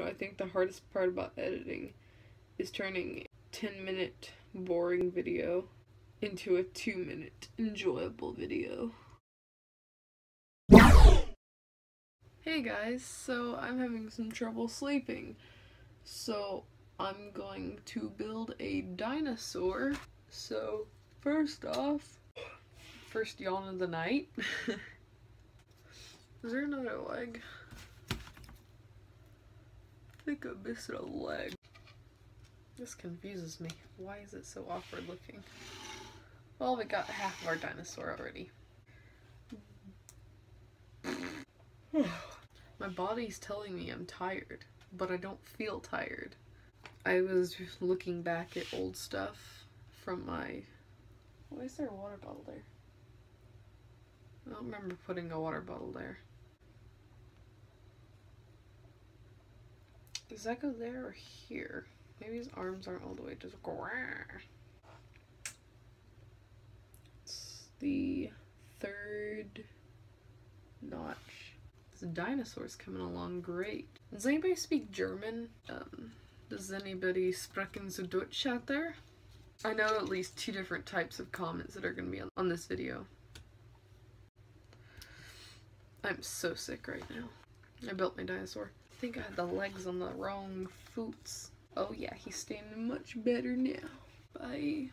know, I think the hardest part about editing is turning a 10 minute boring video into a 2 minute enjoyable video. Hey guys, so I'm having some trouble sleeping. So I'm going to build a dinosaur. So first off, first yawn of the night. Is there another leg? Think I missed a leg. This confuses me. Why is it so awkward looking? Well, we got half of our dinosaur already. My body's telling me I'm tired, but I don't feel tired. I was looking back at old stuff from my... Why is there a water bottle there? I don't remember putting a water bottle there. Does that go there or here? Maybe his arms aren't all the way, just It's the third notch. This dinosaur's coming along great. Does anybody speak German? Um, does anybody sprechen zu Deutsch out there? I know at least two different types of comments that are going to be on, on this video. I'm so sick right now. I built my dinosaur. I think I had the legs on the wrong foots. Oh yeah, he's standing much better now. Bye.